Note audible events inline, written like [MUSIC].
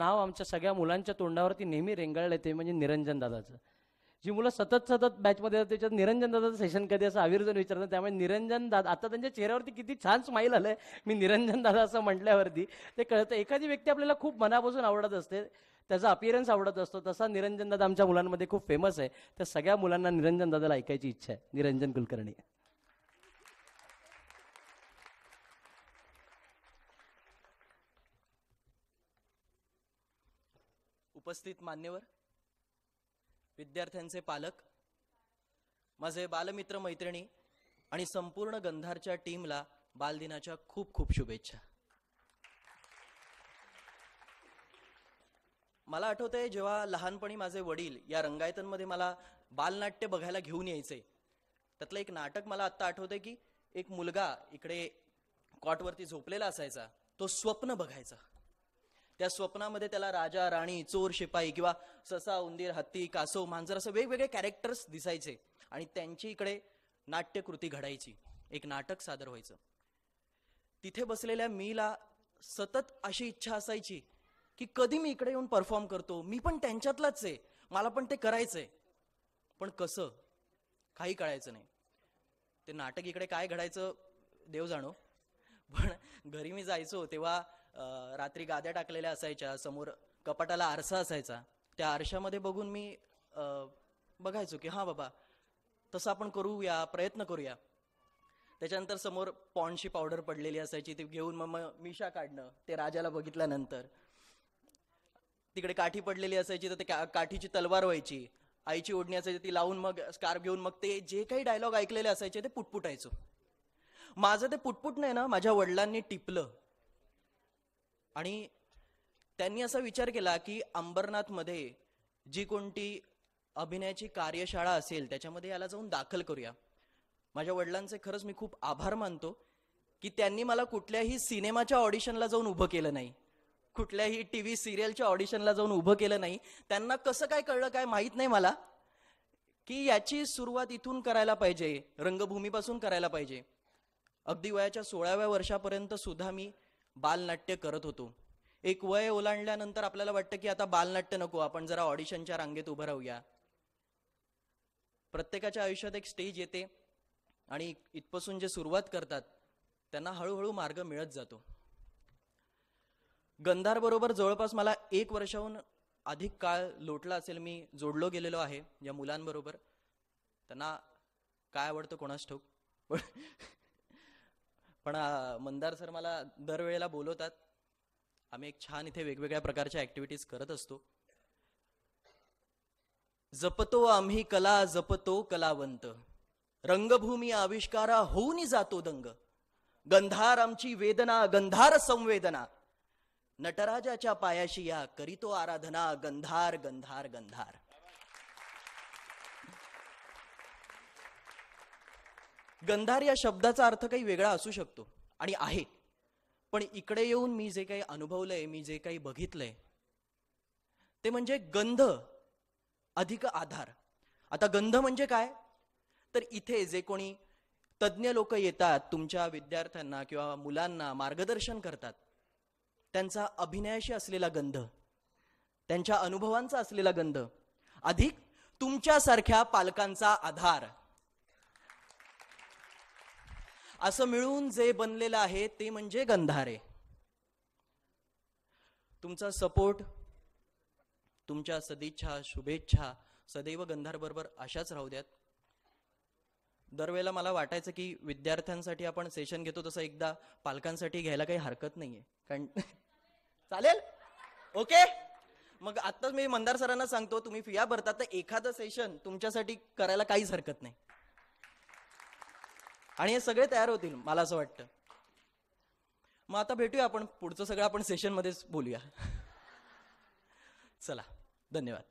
नाव आमच्या सगळ्या मुलांच्या तोंडावरती नेहमी रेंगाळलं ते म्हणजे निरंजन दादाचं. जी मुलं सतत सतत बॅचमध्ये येतात त्याच्यात निरंजन दादाचं सेशन कधी असं आविर्जन विचारतं त्यामुळे निरंजन दादा आता त्यांच्या चेहऱ्यावरती किती छान स्माईल आलंय. मी निरंजन दादा असं म्हटल्यावरती ते कळतं. एखादी व्यक्ती आपल्याला खूप मनापासून आवडत असते त्याचा अपिअरन्स आवडत असतो तसा निरंजन दादा आमच्या मुलांमध्ये खूप फेमस आहे. त्या सगळ्या मुलांना निरंजन दादाला ऐकायची इच्छा आहे. निरंजन कुलकर्णी. उपस्थित मान्यवर विद्यार्थ्यांचे पालक माझे बालमित्र मैत्रिणी आणि संपूर्ण गंधारच्या टीमला बालदिनाच्या खूप खूप शुभेच्छा. मला आठवतंय जेव्हा लहानपणी माझे वडील या रंगायतनमध्ये मला बालनाट्य बघायला घेऊन यायचे त्यातलं एक नाटक मला आत्ता आठवतंय की एक मुलगा इकडे कॉटवरती झोपलेला असायचा तो स्वप्न बघायचा. त्या स्वप्नामध्ये त्याला राजा राणी चोर शिपाई किंवा ससा उंदीर हत्ती कासव मांजर असं वेगवेगळे कॅरेक्टर्स दिसायचे आणि त्यांची इकडे नाट्यकृती घडायची. एक नाटक सादर व्हायचं. तिथे बसलेल्या मीला सतत अशी इच्छा असायची की कधी मी इकडे येऊन परफॉर्म करतो? मी पण त्यांच्यातलाच आहे. मला पण ते करायचंय. पण कसं? काही कळायचं नाही. ते नाटक इकडे काय घडायचं? देव जाणो. पण घरी मी जायचो तेव्हा रात्री गाद्या टाकलेल्या असायच्या समोर कपाटाला आरसा असायचा. त्या आरशामध्ये बघून मी बघायचो की हा बाबा तसं आपण करूया प्रयत्न करूया. त्याच्यानंतर समोर पॉन्डची पावडर पडलेली असायची ती घेऊन मग मिशा काढणं ते राजाला बघितल्यानंतर. तिकडे काठी पडलेली असायची तर ते का- काठीची तलवार व्हायची आईची ओढणी असायची ती लावून मग स्कार्फ घेऊन मग ते जे काही डायलॉग ऐकलेले असायचे ते पुटपुटायचो. माझं ते पुटपुट नाही ना माझ्या वडिलांनी टिपलं. आणि त्यांनी असा विचार केला की अंबरनाथमध्ये जी कोणती अभिनयाची कार्यशाळा असेल त्याच्यामध्ये याला जाऊन दाखल करूया. माझ्या वडिलांचे खरंच मी खूप आभार मानतो की त्यांनी मला कुठल्याही सिनेमाच्या ऑडिशनला जाऊन उभं केलं नाही. कुठल्याही टी व्ही सिरियलच्या ऑडिशनला जाऊन उभं केलं नाही. त्यांना कसं काय कळलं काय माहीत नाही मला की याची सुरुवात इथून करायला पाहिजे रंगभूमीपासून करायला पाहिजे. अगदी वयाच्या सोळाव्या वर्षापर्यंत सुद्धा मी बालनाट्य करत होतो. एक वय ओलांडल्यानंतर आपल्याला वाटतं की आता बालनाट्य नको आपण जरा ऑडिशनच्या रांगेत उभं राहूया. प्रत्येकाच्या आयुष्यात एक स्टेज येते आणि इथपासून जे सुरुवात करतात त्यांना हळूहळू मार्ग मिळत जातो. गंधारबरोबर जवळपास मला एक वर्षाहून अधिक काळ लोटला असेल मी जोडलो गेलेलो आहे या मुलांबरोबर. त्यांना काय आवडतं कोणास ठाऊक? पण पण मंदार सर मला दरवेळेला बोलवतात. आम्ही एक छान इथे वेगवेगळ्या प्रकारच्या ऍक्टिव्हिटीज करत असतो. जपतो आम्ही कला जपतो कलावंत. रंगभूमी आविष्कारा होऊन जातो दंग. गंधार आमची वेदना गंधार संवेदना. नटराजाच्या पायाशी या करीतो आराधना गंधार गंधार गंधार. गंधार या शब्दाचा अर्थ काही वेगळा असू शकतो आणि आहे. पण इकडे येऊन मी जे काही अनुभवलंय मी जे काही बघितलंय ते म्हणजे गंध अधिक आधार. आता गंध म्हणजे काय? तर इथे जे कोणी तज्ज्ञ लोक येतात तुमच्या विद्यार्थ्यांना किंवा मुलांना मार्गदर्शन करतात त्यांचा अभिनयाशी असलेला गंध त्यांच्या अनुभवांचा असलेला गंध अधिक तुमच्यासारख्या पालकांचा आधार असं मिळून जे बनलेलं आहे ते म्हणजे गंधारे. तुमचा सपोर्ट तुमच्या सदिच्छा शुभेच्छा सदैव गंधार बरोबर अशाच राहू द्यात. दरवेळेला मला वाटायचं की विद्यार्थ्यांसाठी आपण सेशन घेतो तसं एकदा पालकांसाठी घ्यायला काही हरकत नाहीये. कारण [LAUGHS] चालेल? ओके मग आत्ताच मी मंदार सरांना सांगतो तुम्ही फिया भरतात तर एखादं सेशन तुमच्यासाठी करायला काहीच हरकत नाही. आणि हे सगळे तयार होतील मला असं वाटतं. मग आता भेटूया आपण पुढचं सगळं आपण सेशनमध्येच बोलूया. [LAUGHS] चला धन्यवाद.